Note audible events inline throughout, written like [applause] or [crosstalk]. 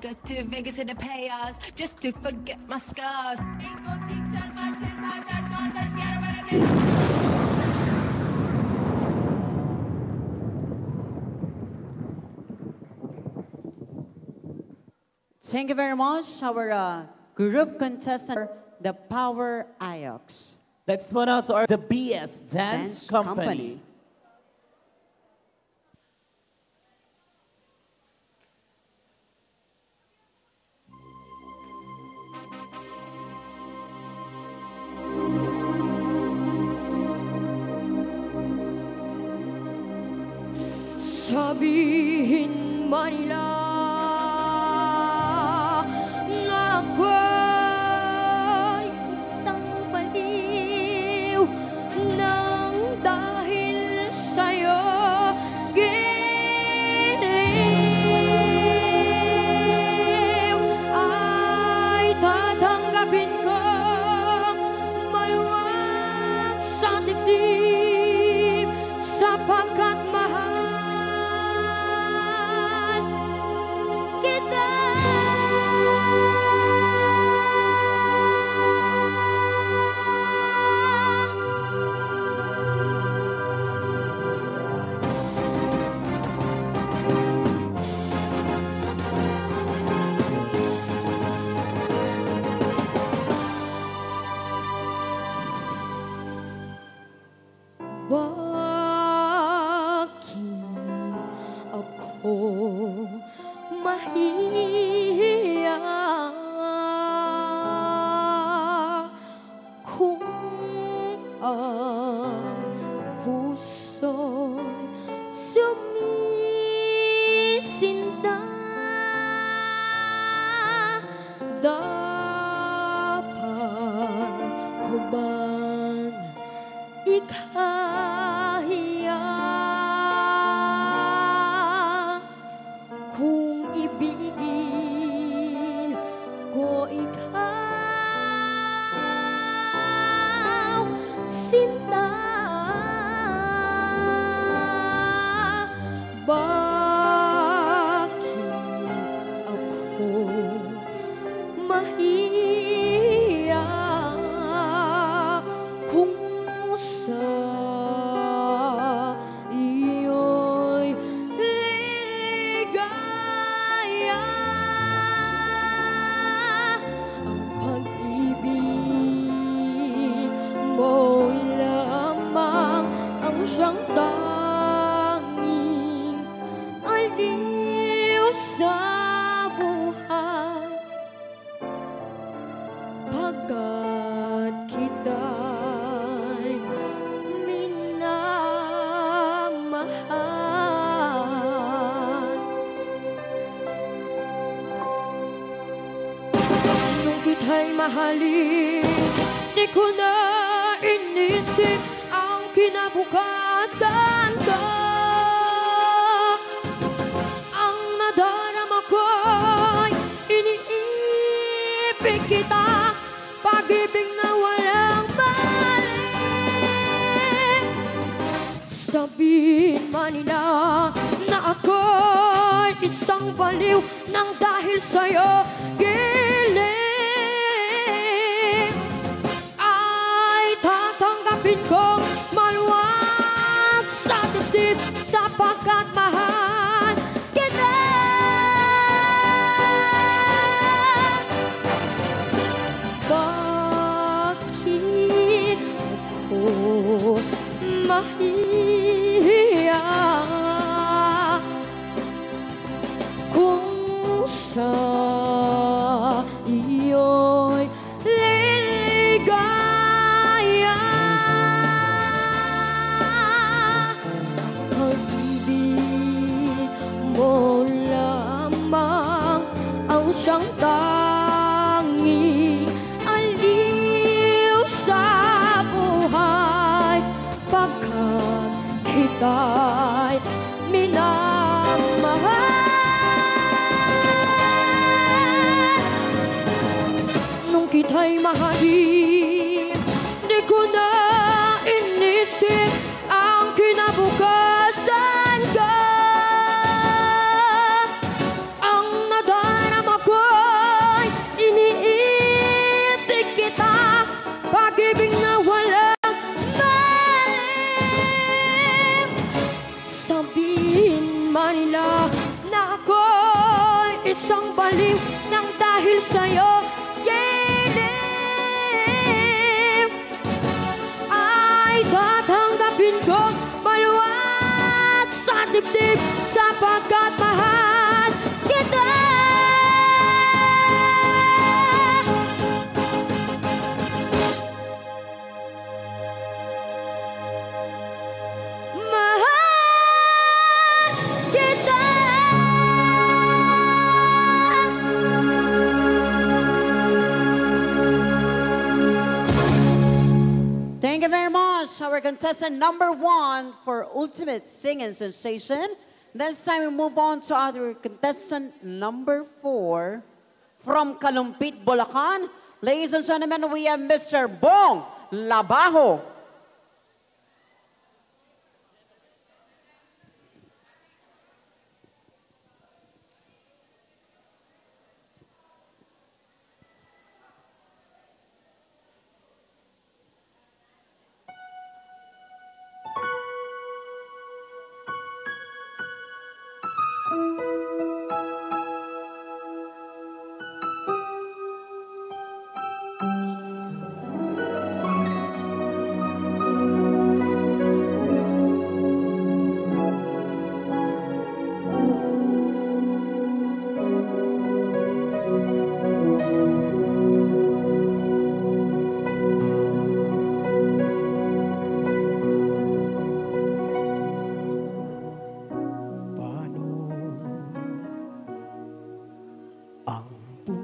to Vegas to the payers just to forget my scars. Thank you very much, our uh, group contestant, the Power IOX. Let's move on to our the BS Dance, Dance Company. Company. sabihin var ilah me. contestant number one for Ultimate Singing Sensation. This time we move on to other contestant number four from Calumpit, Bulacan. Ladies and gentlemen, we have Mr. Bong Labajo.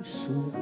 书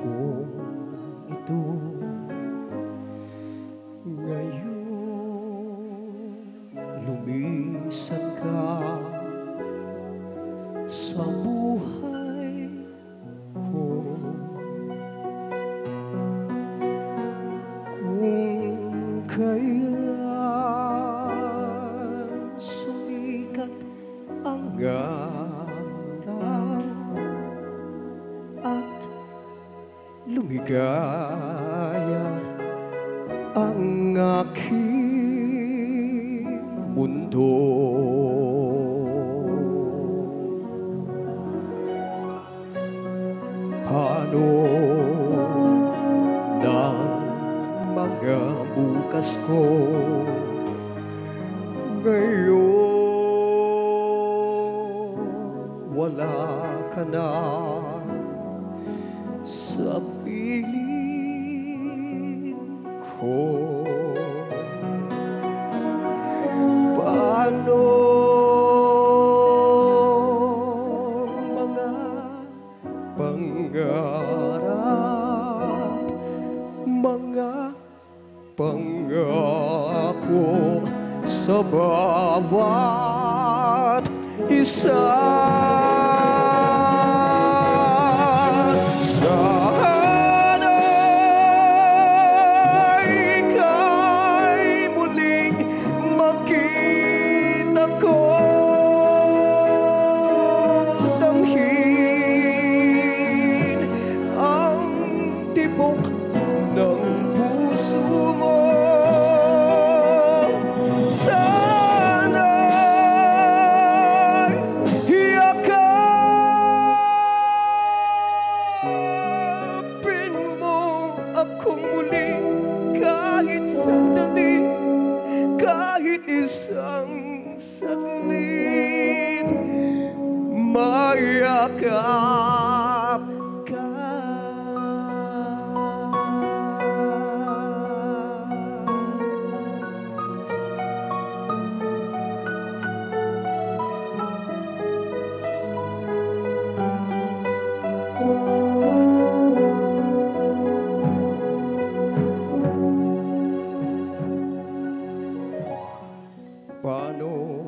Paano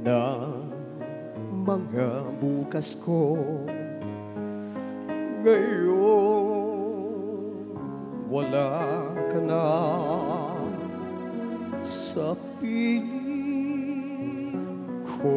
na mga bukas ko Ngayon wala ka na sa piling ko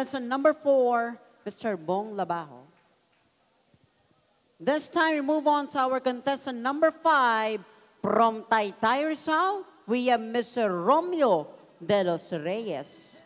Contestant number four, Mr. Bong Labajo. This time we move on to our contestant number five, from Taytay Rizal, we have Mr. Romeo de los Reyes.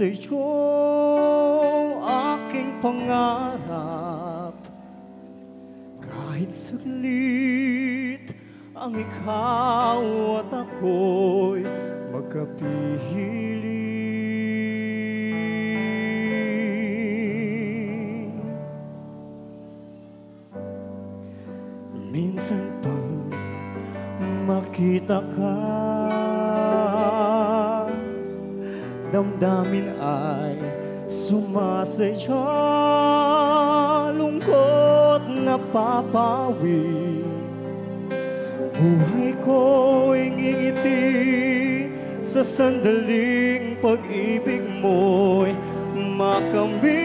Sa iyo aking pangarap. Kahit saglit ang ikaw at ako'y magkapihiling Damdamin ay sumasaya Lungkot na papawi. Buhay ko'y ngingiti Sa sandaling pag-ibig mo'y makamit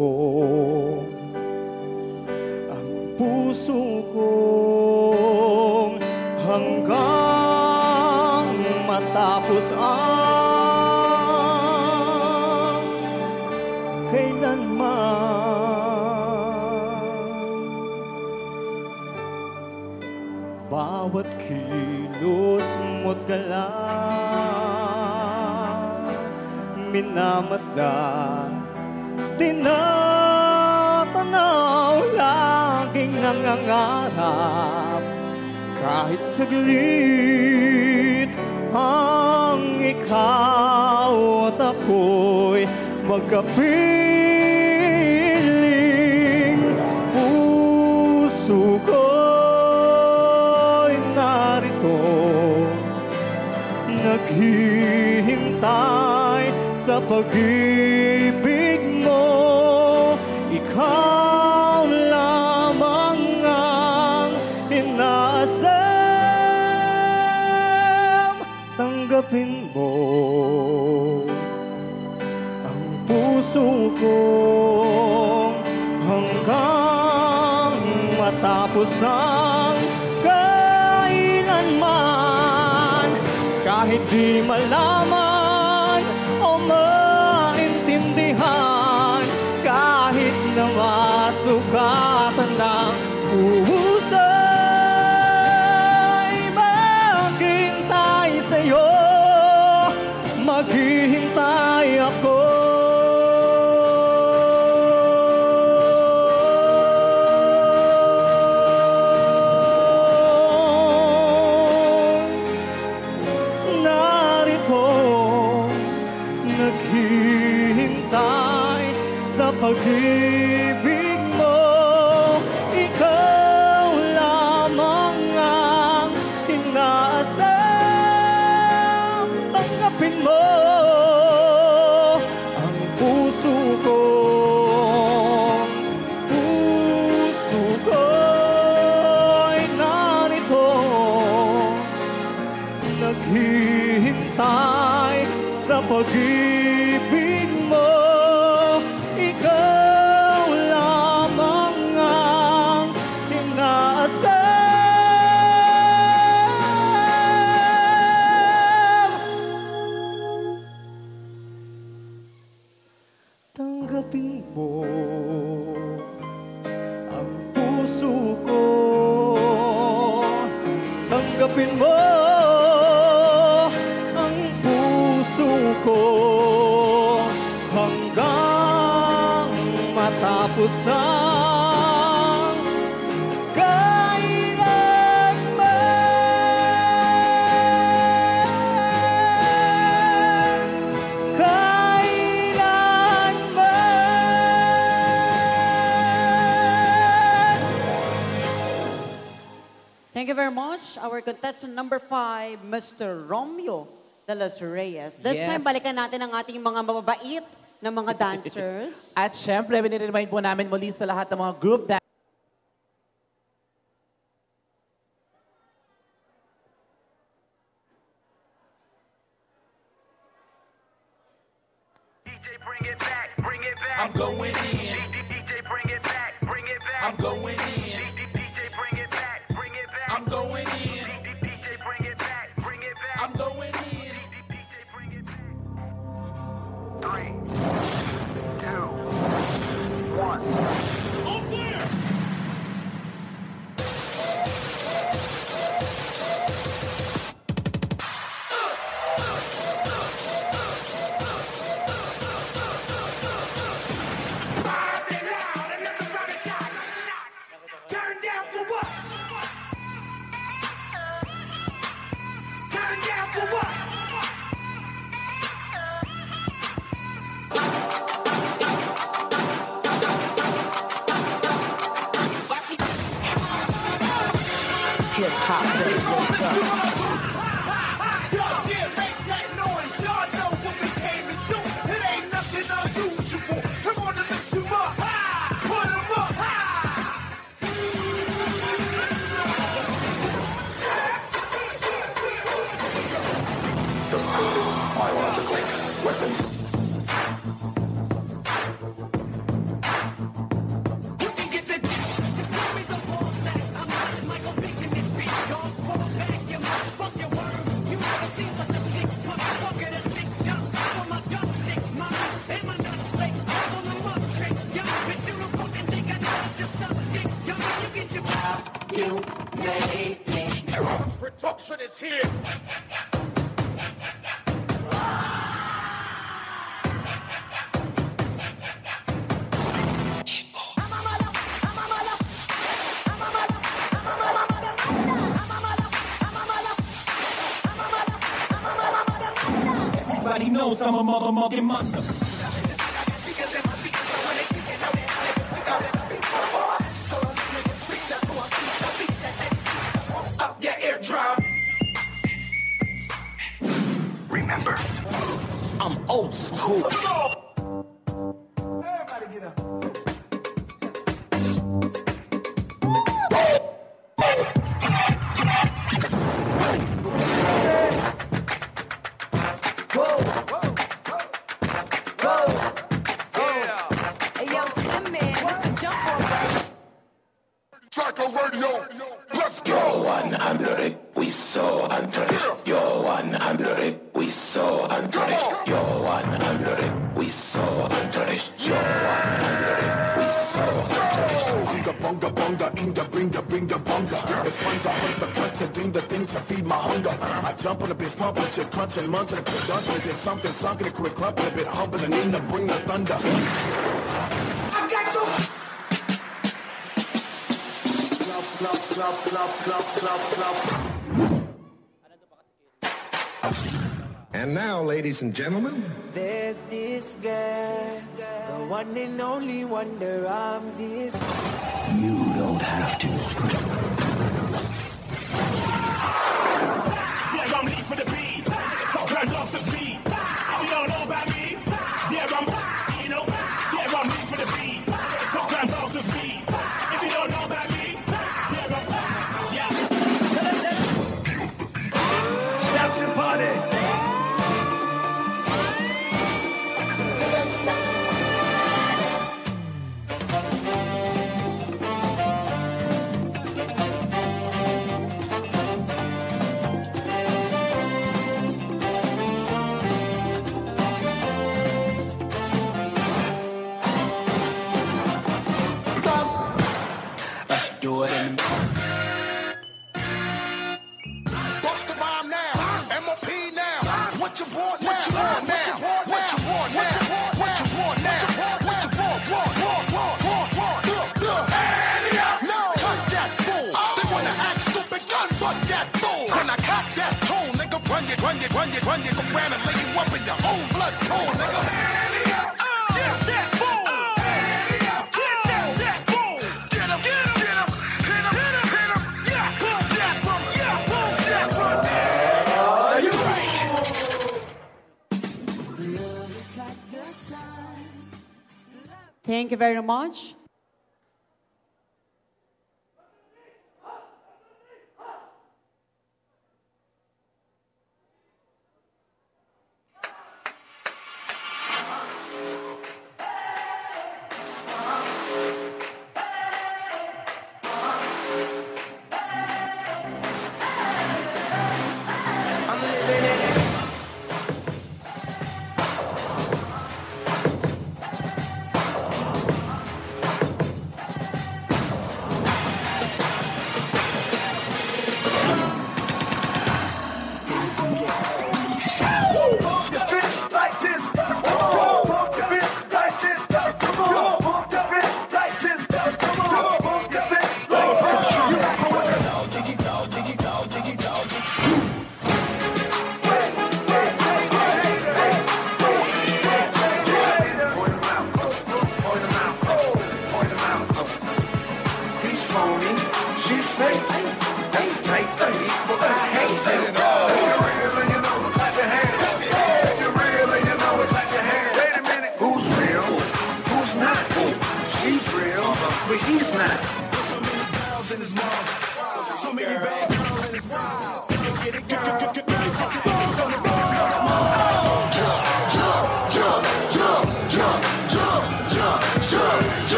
Mo ang puso kong hanggang matapos ang kailanman. Bawat kilos mo't galaw Minamasdan Tinatanaw Laging nangangarap. Kahit saglit Ang ikaw at ako'y Magkapiling Puso ko'y narito. Naghihintay sa pag-ibig puso inaasam very much. Our contestant number five, Mr. Romeo de los Reyes. This Yes. time, balikan natin ang ating mga mababait na mga [laughs] dancers. At syempre, biniremind po namin muli sa lahat ng mga group dance. stop you waiting. Reduction is here. Everybody knows I'm a motherfucking monster. cool. months and a quick dumping, it's something sunken, a quick clumping, a bit humble, and in the bring the thunder. I. And now, ladies and gentlemen, there's this girl, this girl. the one and only wonder. you, run you, round and lay you up in your own blood pool, nigga. Thank you very much.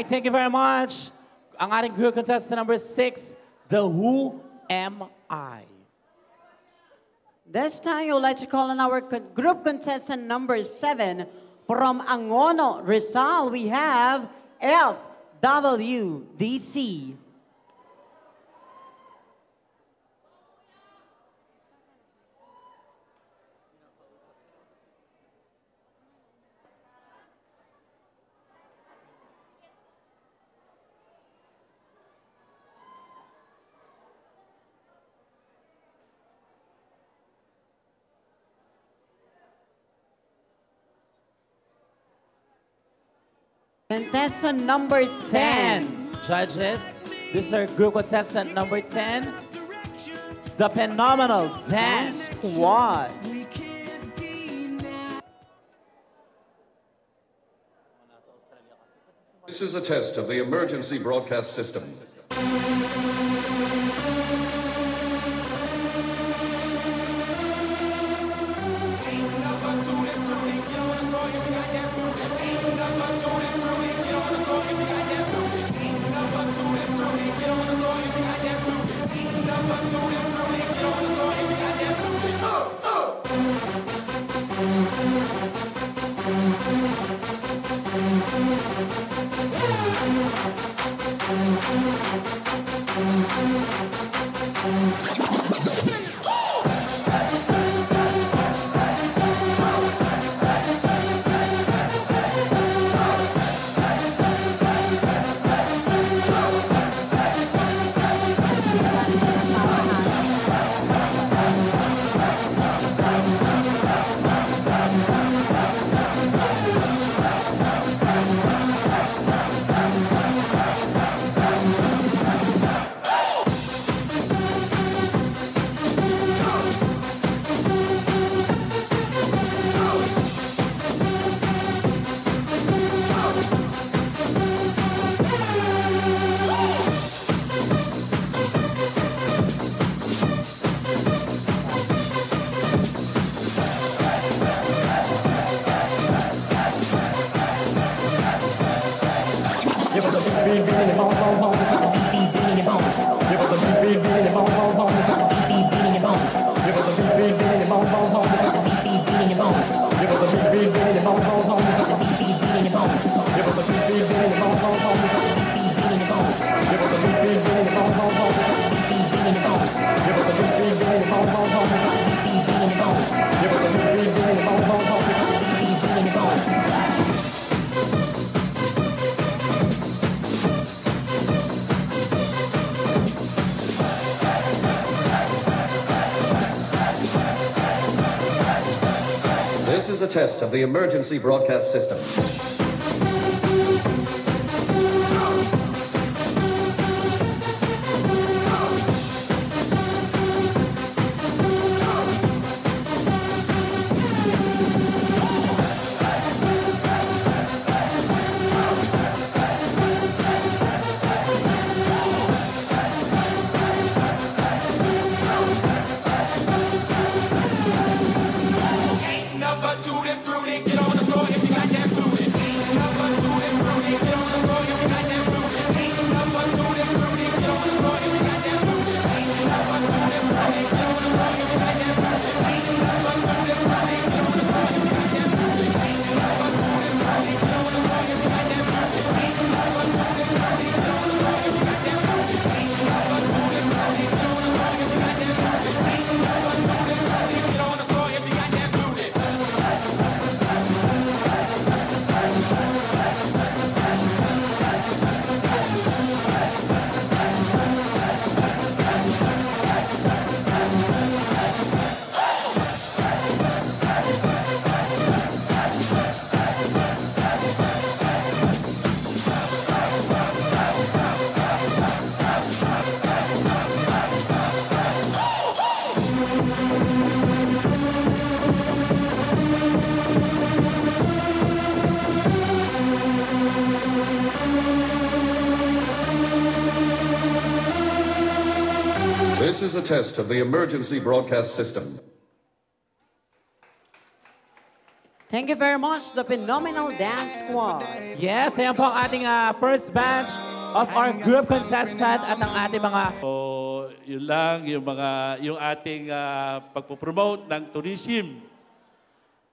Alright, thank you very much. Ang ating group contestant number six, the Who Am I? This time, you would like to call on our group contestant number seven from Angono, Rizal. We have FWDC. Contestant number 10. 10 judges. This is our group contestant number 10, the phenomenal Dance. Squad. This is a test of the emergency broadcast system. This of the emergency broadcast system. Of the emergency broadcast system. Thank you very much, the Phenomenal Dance Squad. Yes, ayan po ang ating ah, first batch of our group contestant at ang ating mga So, yun lang, yung mga, yung ating ah, pagpupromote ng tourism.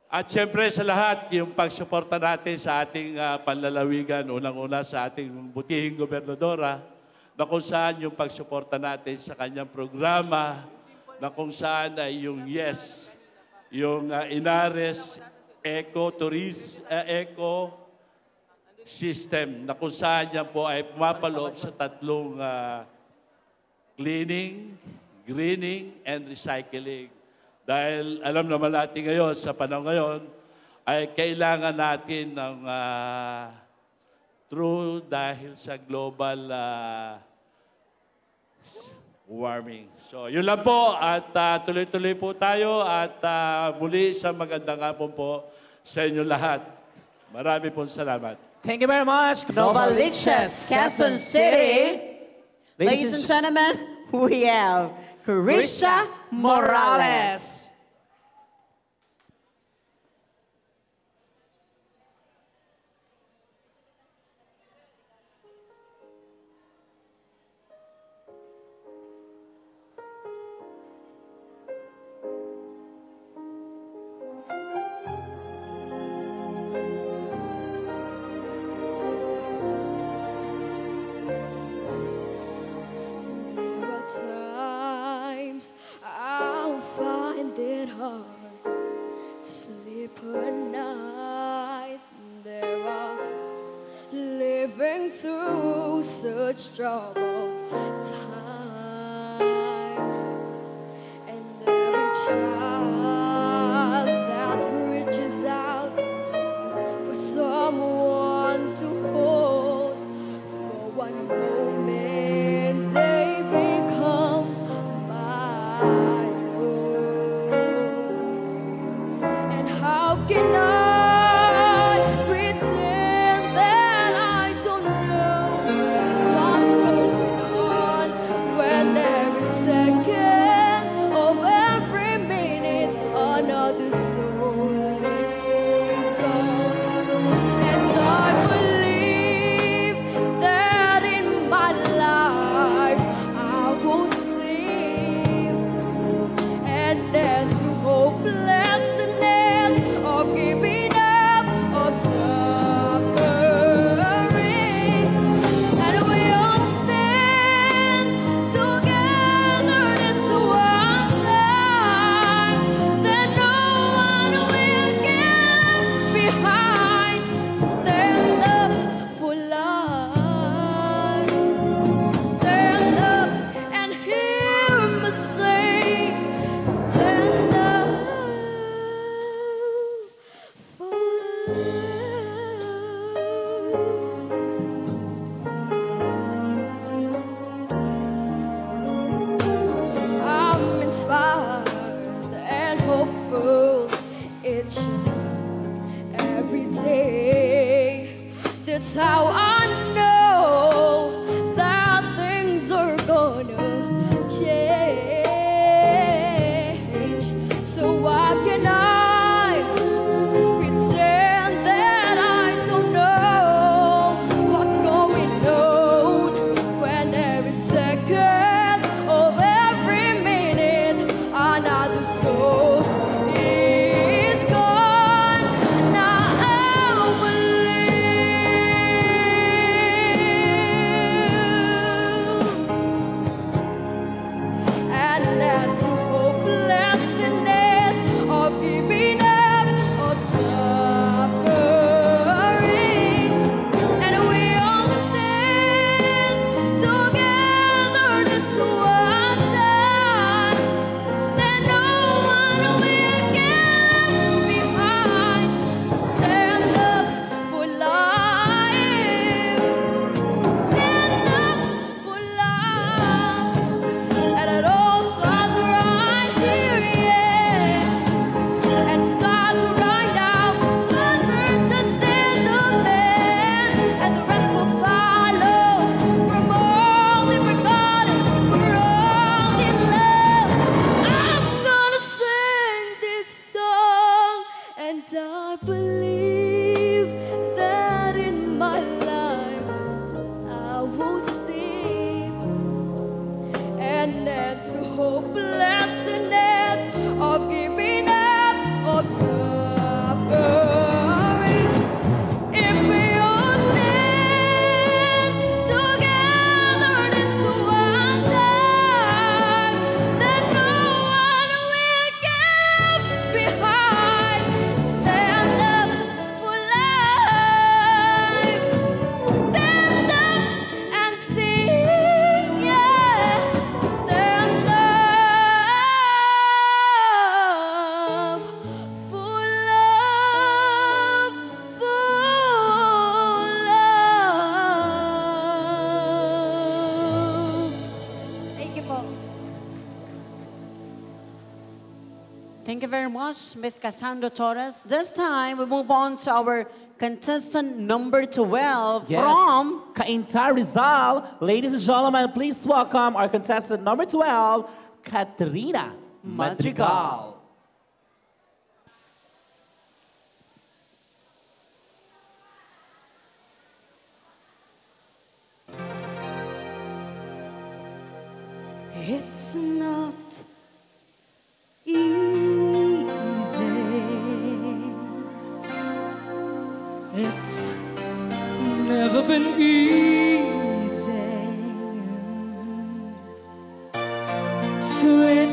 At syempre sa lahat, yung pagsuporta natin sa ating ah, panlalawigan, unang-una sa ating butihing gobernadora, na kung saan yung pagsuporta natin sa kanyang programa, na kung saan ay yung yes, yung ah, Inares Eco Tourist, ah, Eco System, na kung saan yan po ay pumapaloob sa tatlong ah, cleaning, greening, and recycling. Dahil alam naman natin ngayon, sa panahon ngayon, ay kailangan natin ng ah, true dahil sa global ah, warming. So, yun lang po at ah, tuloy-tuloy po tayo at ah, muli sa magandang hapon po sa inyo lahat. Marami pong salamat. Thank you very much. Nova Liches, Quezon City. Ladies and gentlemen, we have Carisha Morales. To sleep at night. There are living through such trouble times, Josh, Miss Cassandra Torres. This time we move on to our contestant number 12 yes. from Cainta Rizal. Ladies and gentlemen, please welcome our contestant number 12, Katrina Madrigal. Madrigal. It's not easy. It's never been easy to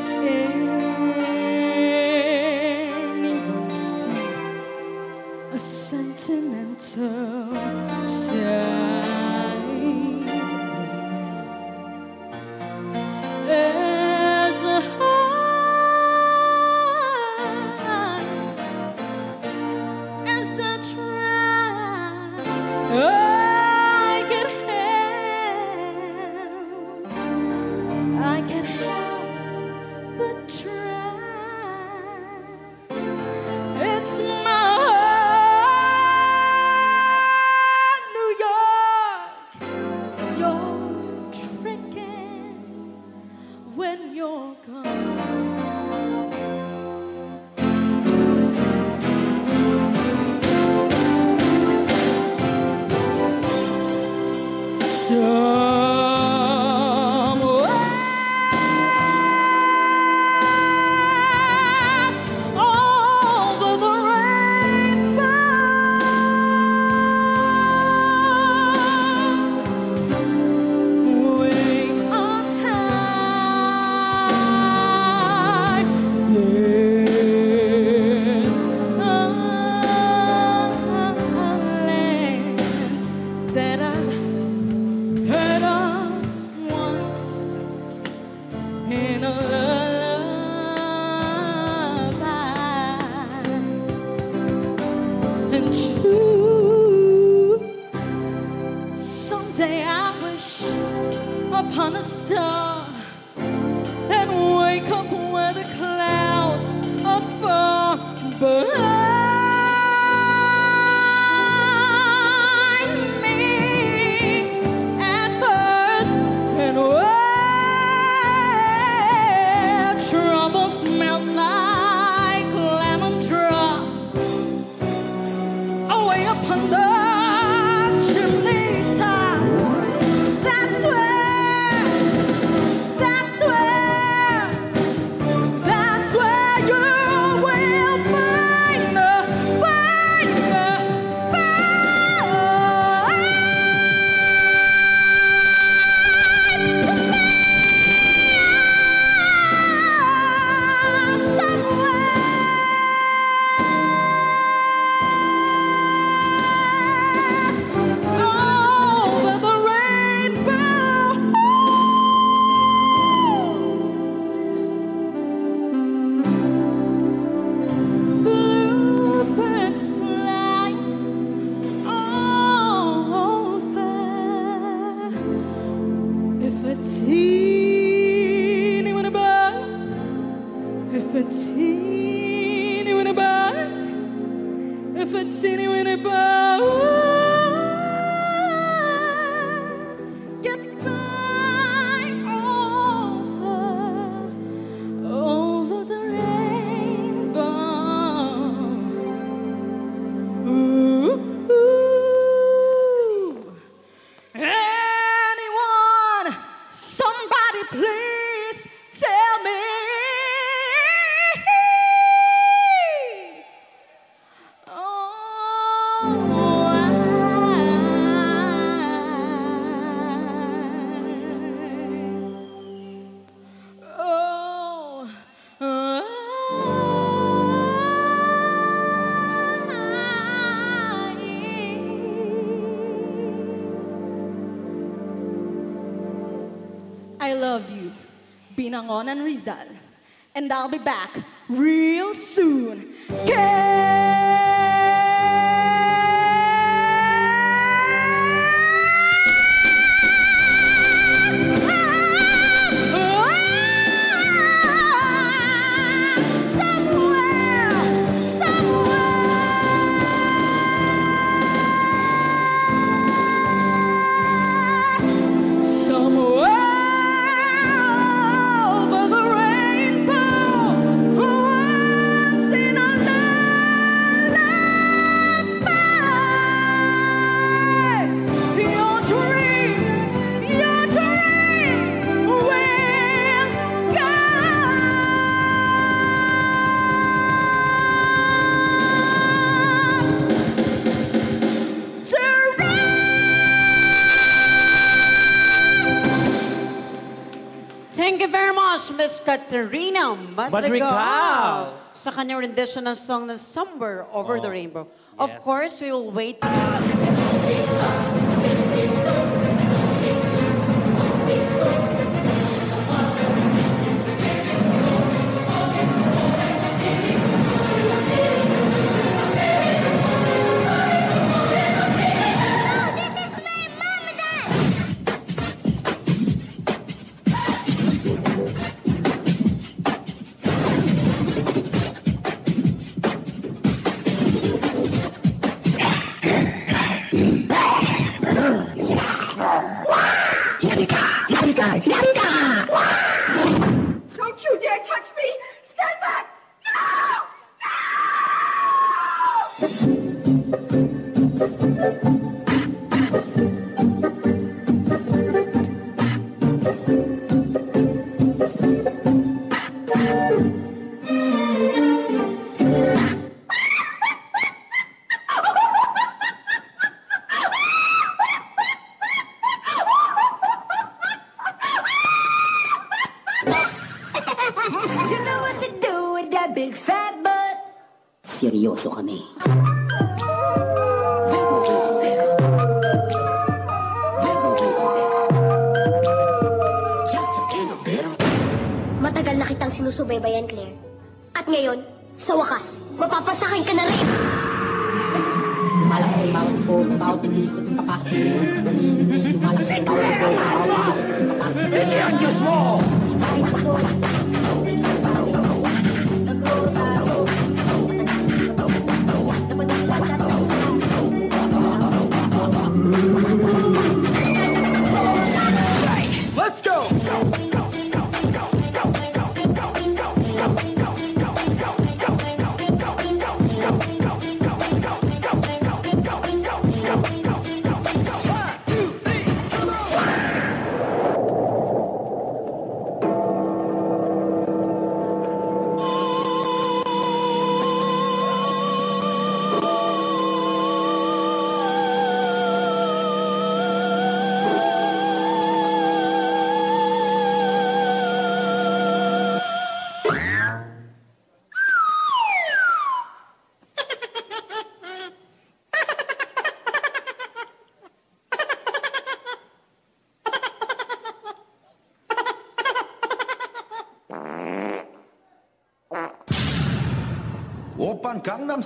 facini when ne parli Ramon and Rizal. And I'll be back real soon. Madrigal sa kanyang rendition ng song na Somewhere Over the Oh, Rainbow. Of yes. course, we will wait.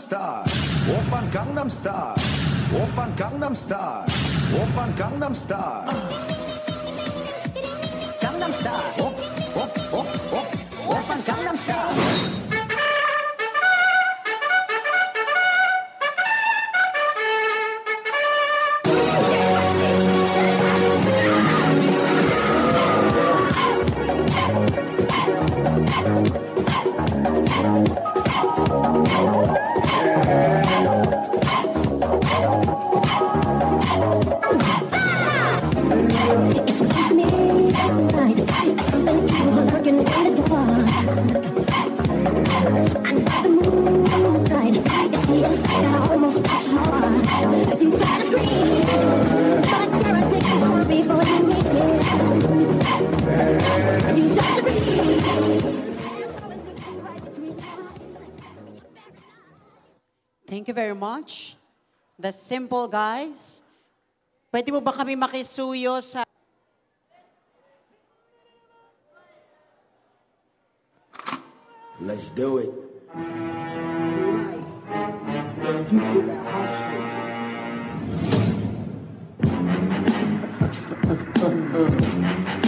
star. Thank you very much. The Simple Guys. Pwede mo ba kami makisuyo sa... Let's do it. Life. Hustle.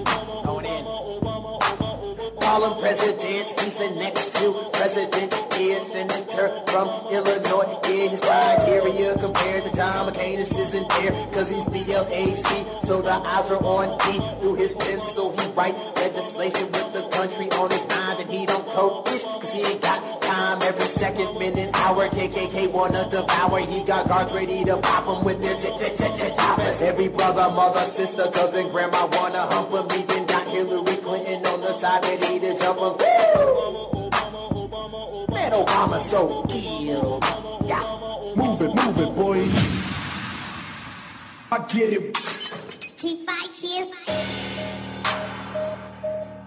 call him president. He's the next new president. Yeah, senator from Illinois. Yeah, his criteria compared to John McCain isn't fair. Cause he's BLAC, so the eyes are on D. Through his pencil, he write legislation with the country on his mind. And he don't code fish, cause he ain't got second, minute, hour. KKK wanna devour. He got guards ready to pop him with their ch ch ch ch choppers. Every brother, mother, sister, cousin, grandma wanna hump him. Even got Hillary Clinton on the side ready to jump him. Man, Obama so ill. Yeah. Move it, move it, boy. I get it. Keep fight, you.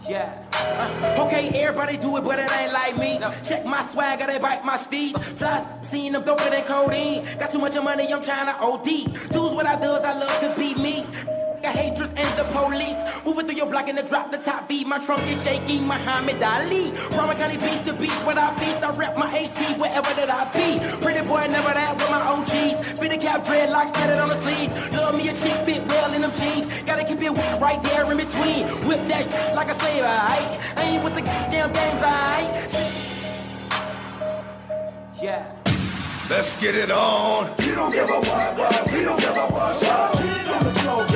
Yeah. Uh, okay, everybody do it, but it ain't like me. Check my swag, I they bite my steeds. Fly, seeing them doper than codeine. Got too much of money, I'm trying to OD. Do's what I does, I love to be me. A hatred and the police. Moving through your block and the drop the top V. My trunk is shaking, Muhammad Ali. Rama County beach to beach, where I feast. I rep my AC wherever that I be. Pretty boy, never that with my OGs. Fit the cap, dreadlocks, tatted on the sleeve. Love me a chick, fit well in them jeans. Gotta keep it wet right there in between. Whip that shit like a slave, alright? I ain't with the goddamn games, alright? Yeah. Let's get it on. You don't give a what, what, we don't give a what, what.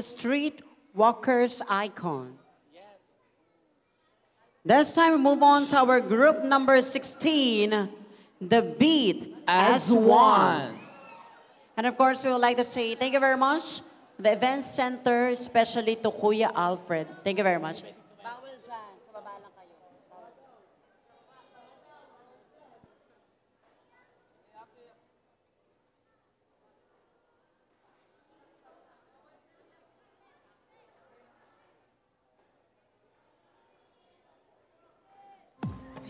The street walkers icon. This time we move on to our group number 16, the beat as, one. And of course, we would like to say thank you very much, the event center, especially to Kuya Alfred. Thank you very much.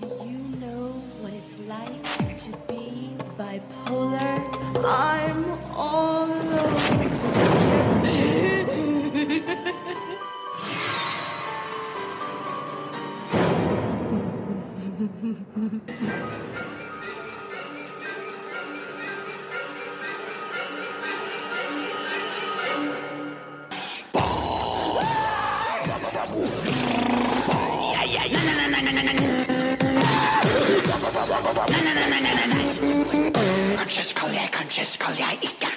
Do you know what it's like to be bipolar? I'm all alone. [laughs] Conscious Collier, conscious Ika.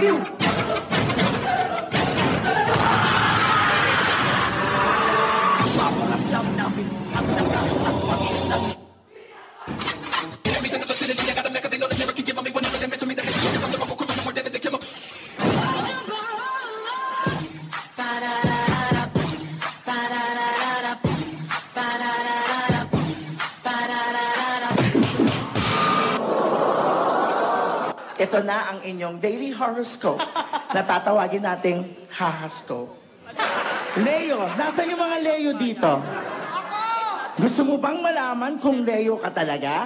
You. Ito na ang inyong daily horoscope na tatawagin nating hahascope. Leo, nasa yung mga Leo dito? Gusto mo bang malaman kung Leo ka talaga?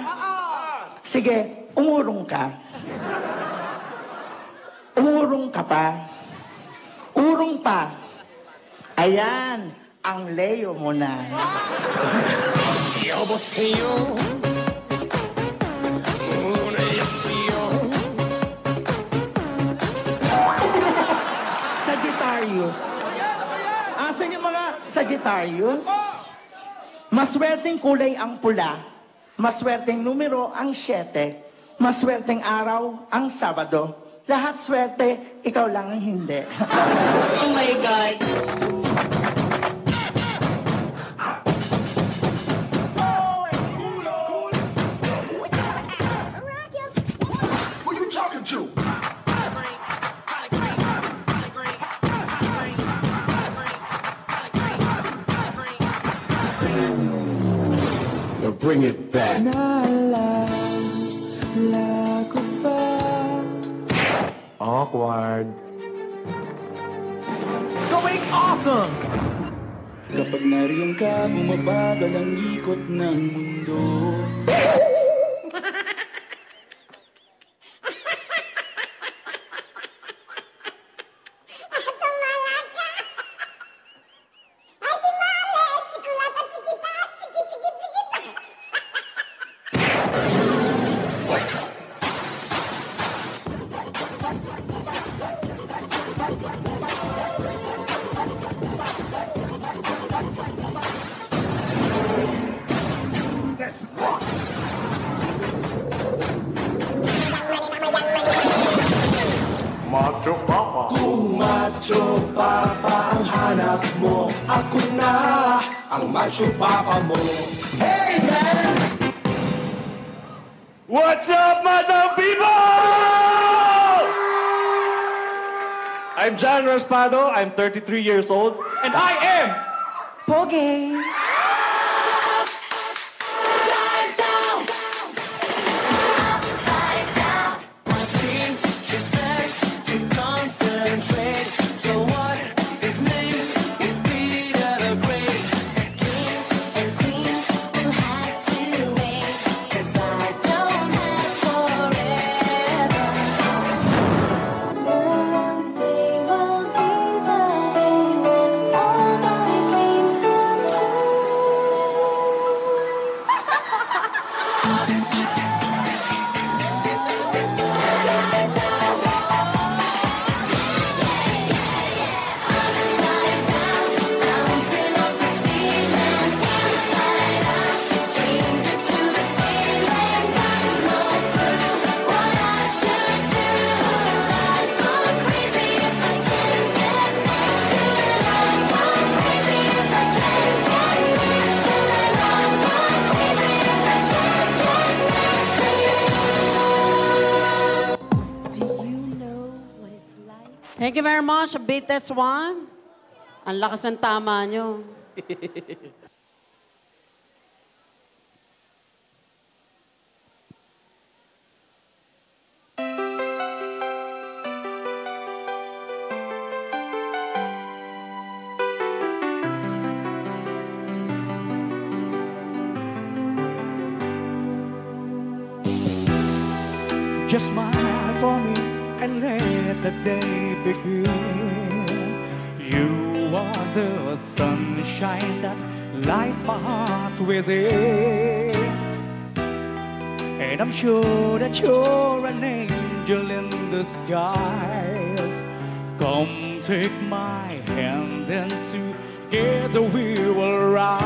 Sige, umurong ka. Umurong ka pa. Urong pa. Ayan, ang Leo mo na. 여보 Sagittarius. Asan yung mga Sagittarius? Maswerteng kulay ang pula. Maswerteng numero ang 7. Maswerteng araw ang Sabado. Lahat swerte, ikaw lang ang hindi. [laughs] Oh my God. Bring it back. Awkward. Going awesome! Kapag nariyan ka, bumabagal ang ikot ng mundo. I'm John Raspado. I'm 33 years old, and I am Pogi. Much, BTS One. Ang lakas ng tama nyo. [laughs] sunshine that lights my heart within. And I'm sure that you're an angel in disguise. Come take my hand and together we will ride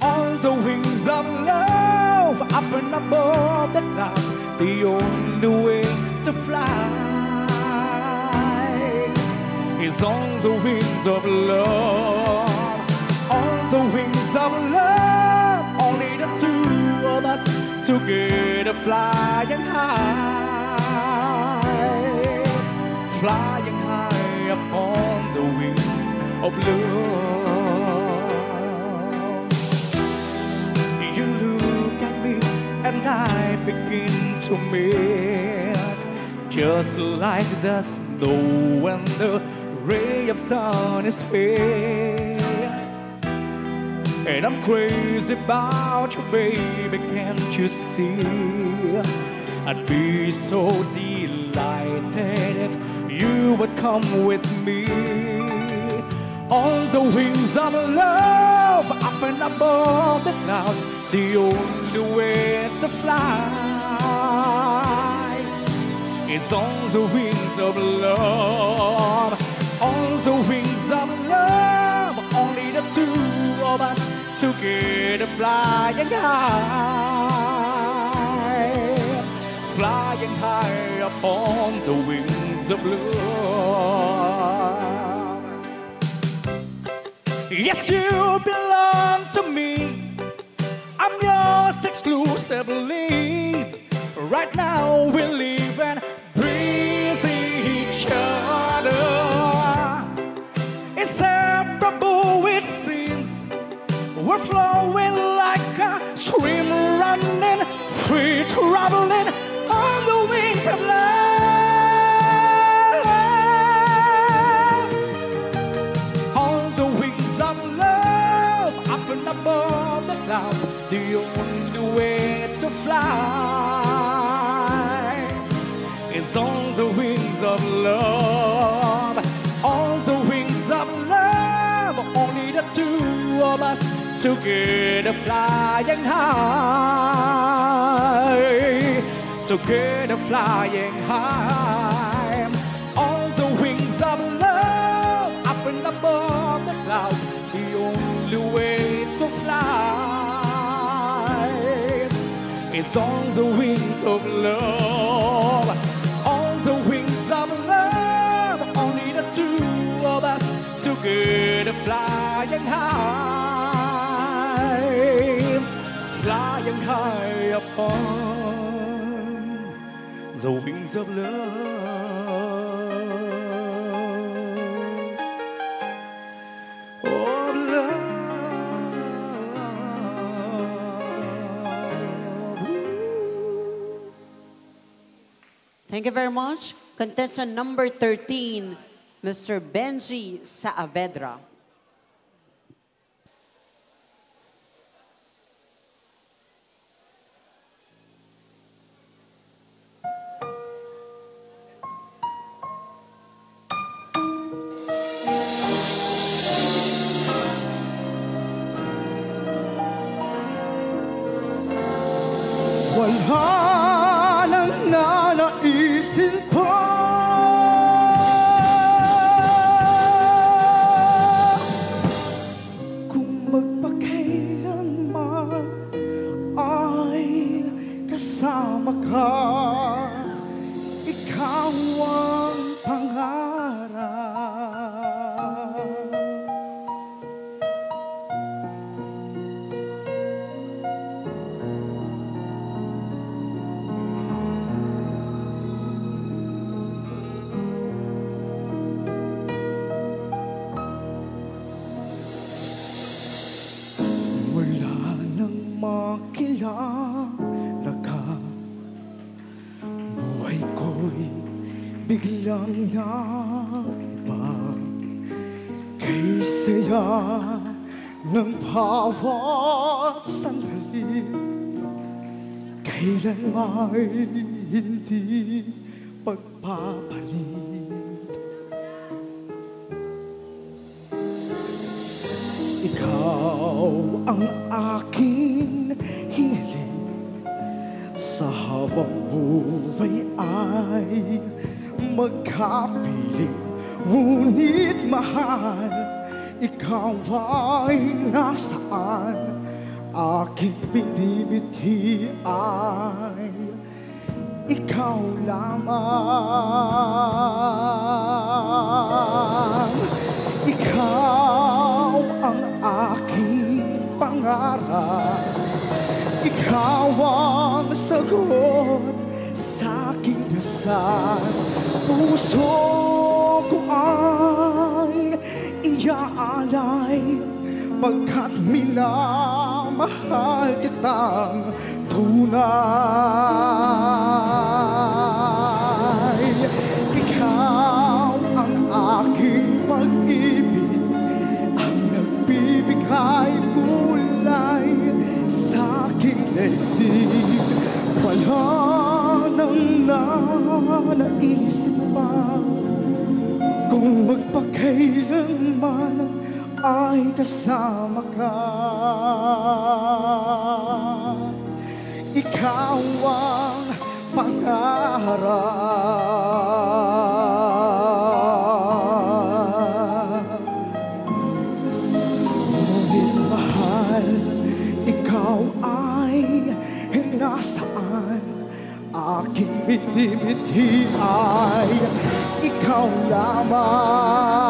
on the wings of love up and above the clouds. The only way to fly is on the wings of love. On the wings of love, only the two of us together flying high, flying high upon the wings of love. You look at me and I begin to melt, just like the snow when the ray of sun is felt. And I'm crazy about you, baby, can't you see? I'd be so delighted if you would come with me. On the wings of love, up and above the clouds, the only way to fly is on the wings of love. The wings of love, only the two of us together flying high, flying high upon the wings of love. Yes, you belong to me. I'm yours exclusively. Right now we flowing like a stream running, free traveling on the wings of love. On the wings of love, up and above the clouds, the only way to fly is on the wings of love. On the wings of love, only the two of us together flying high, So good together flying high. On the wings of love, up and above the clouds, the only way to fly is on the wings of love. Upon the wings oh, of love. Thank you very much. Contestant number 13, Mr. Benji Saavedra. harap. Ngunit mahal, ikaw ay nasaan? Aking minimithi ay ikaw lamang.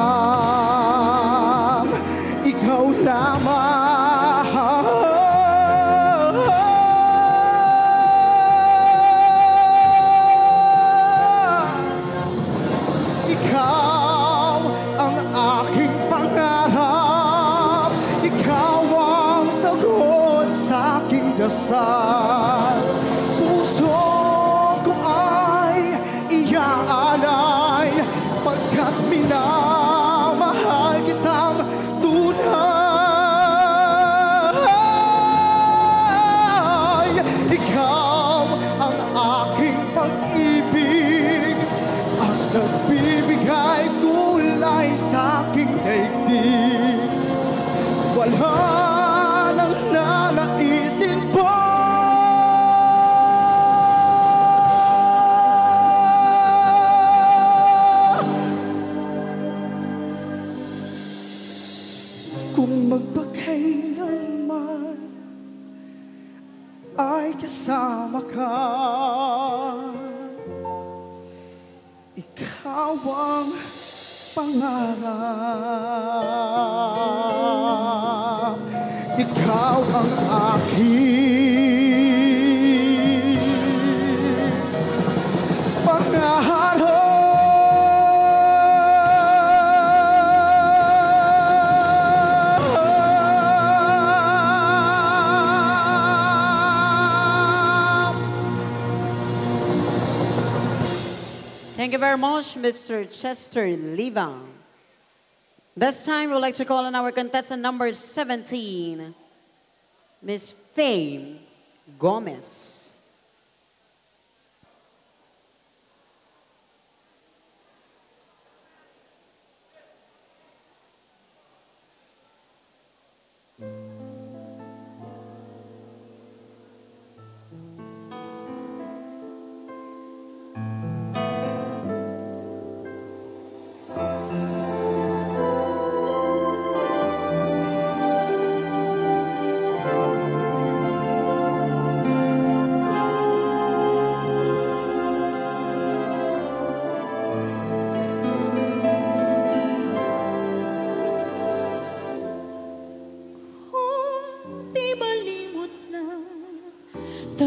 Mr. Chester Levon. This time, we'd like to call on our contestant number 17, Miss Fame Gomez.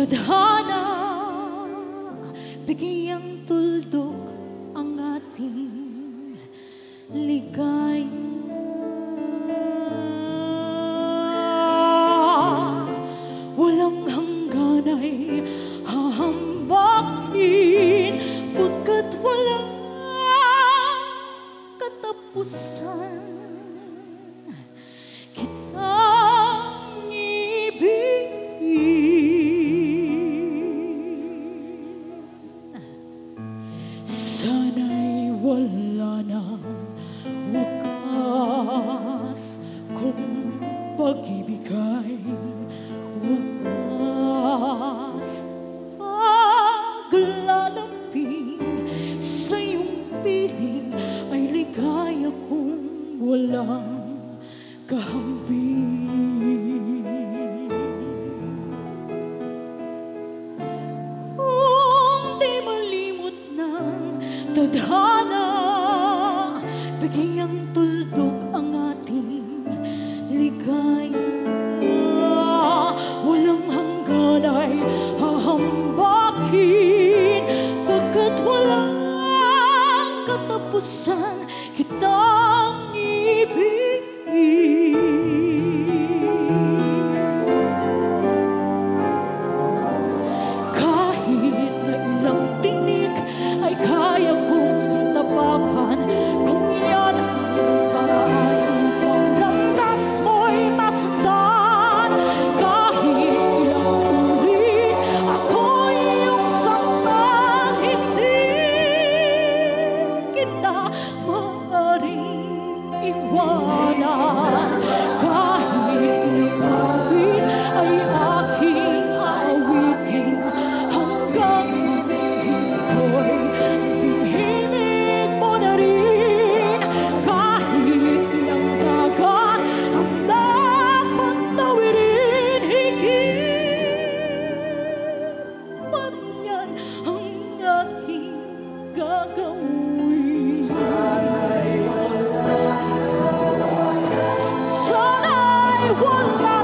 with heart. one life.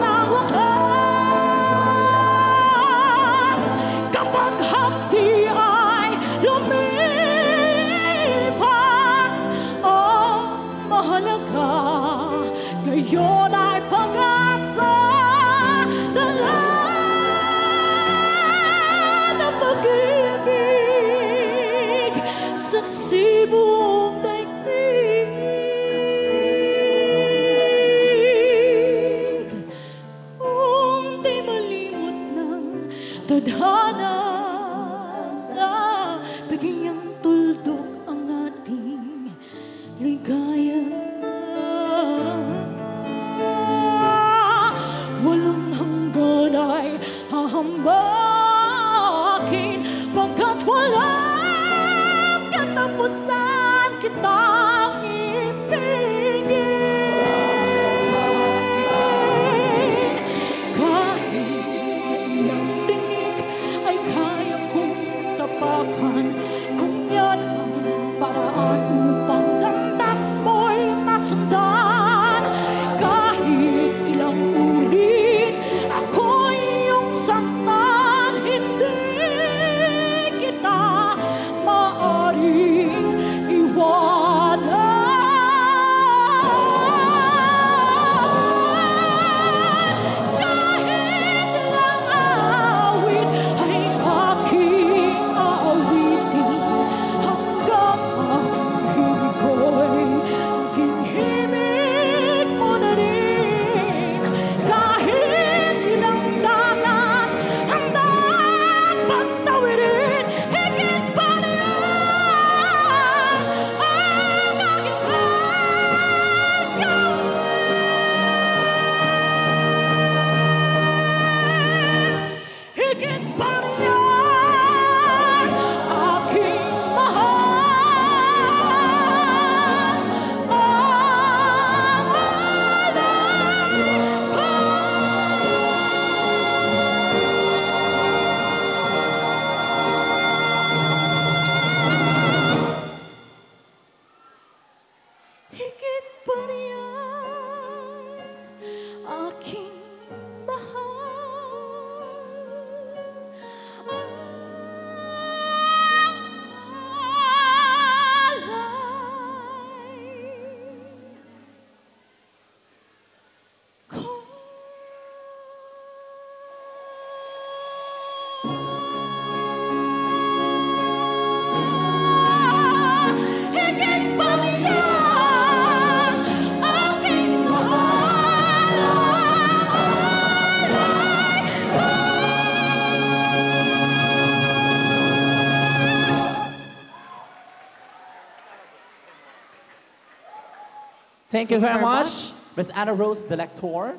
Thank, you, very, much. Ms. Anna Rose, the lector.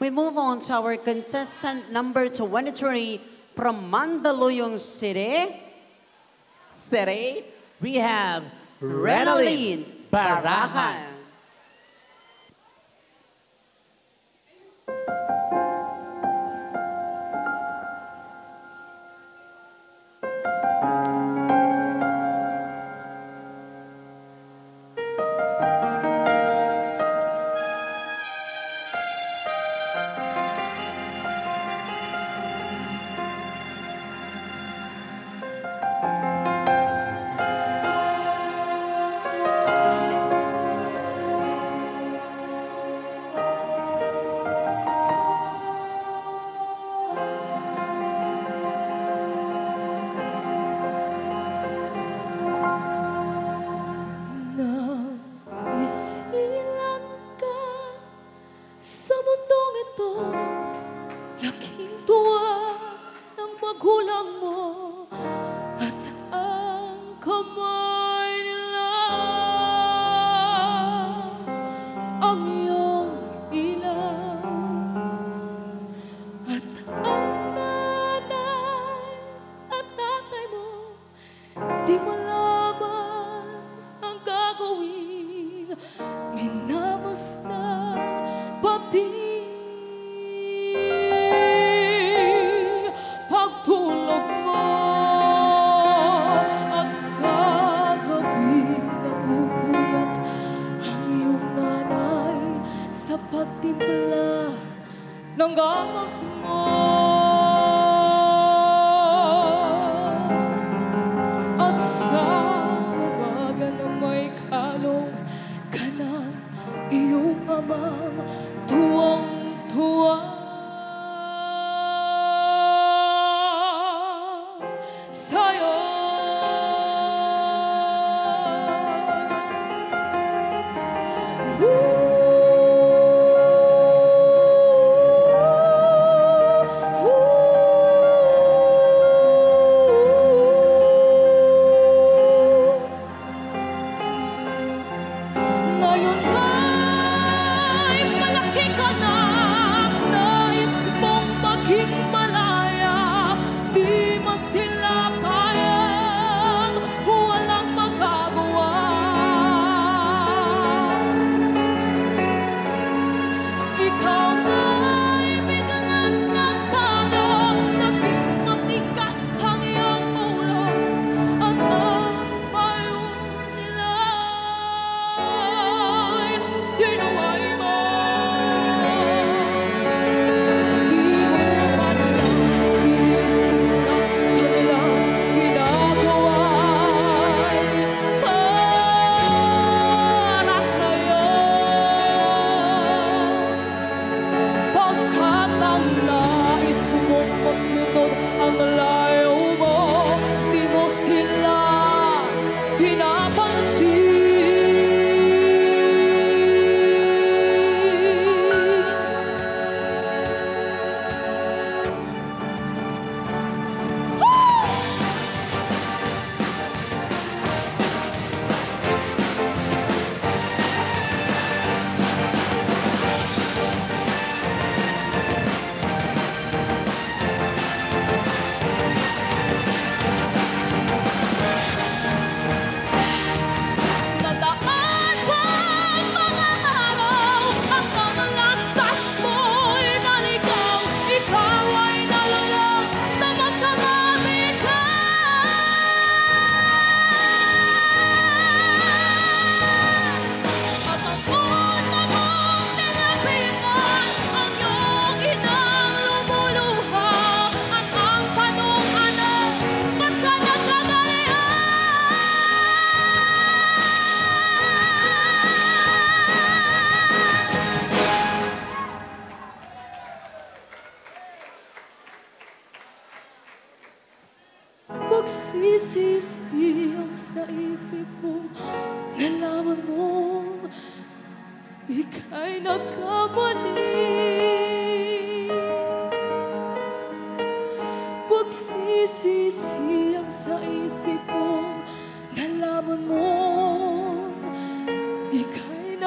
We move on to our contestant number 23 from Mandaluyong City. City, we have Renaline Barahan.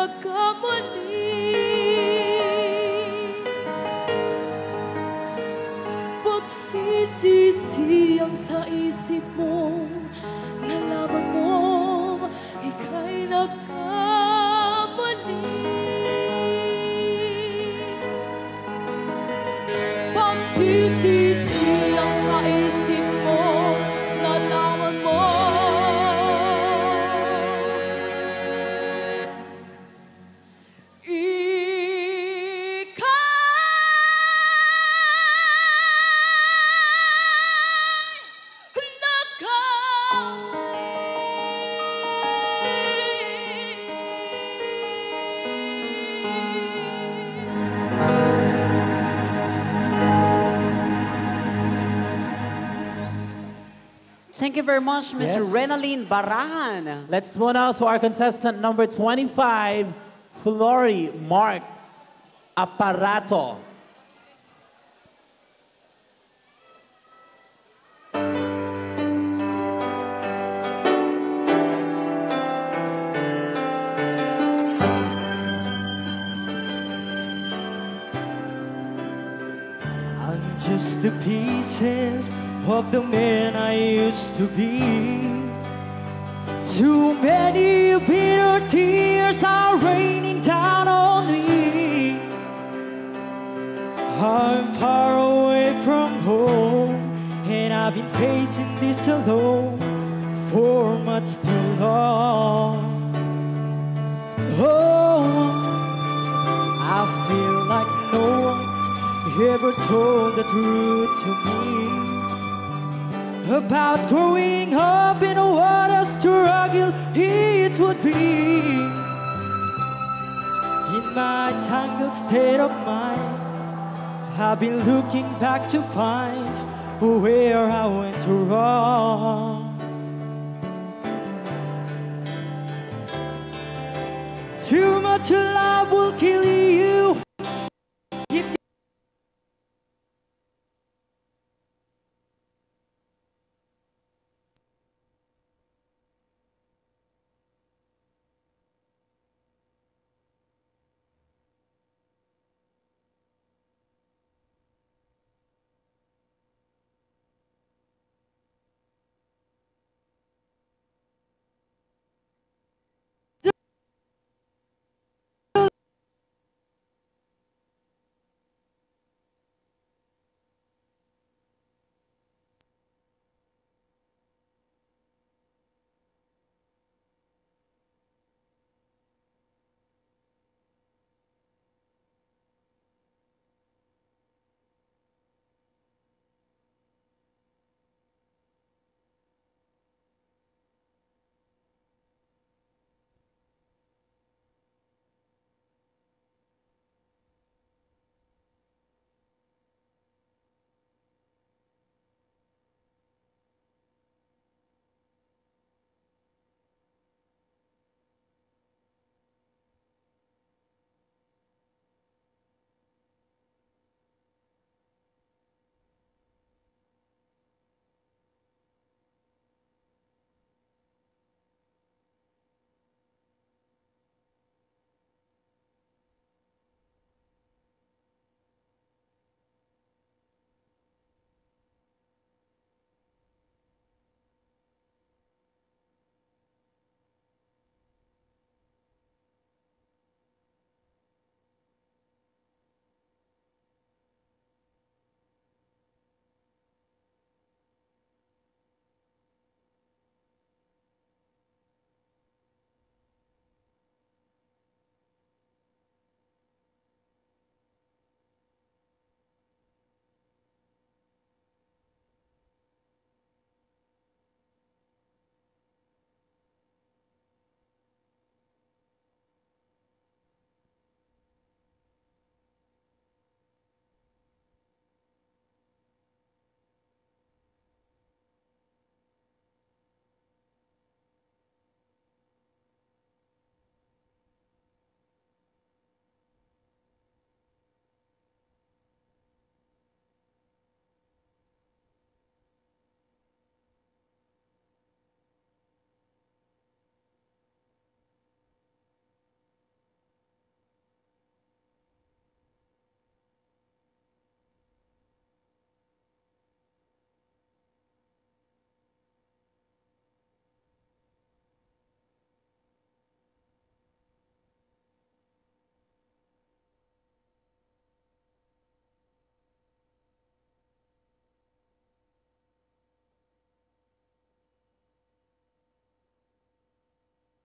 Ika'y nagkamali Pagsisisi ang sa isip mo very much, Ms. Yes. Renaline Barahan. Let's move now to our contestant number 25, Flory Mark Aparato. Just the pieces of the man I used to be. Too many bitter tears are raining down on me. I'm far away from home, and I've been facing this alone for much too long. Oh, I feel like no one ever told the truth to me about growing up in a struggle it would be. In my tangled state of mind, I've been looking back to find where I went wrong. Too much love will kill you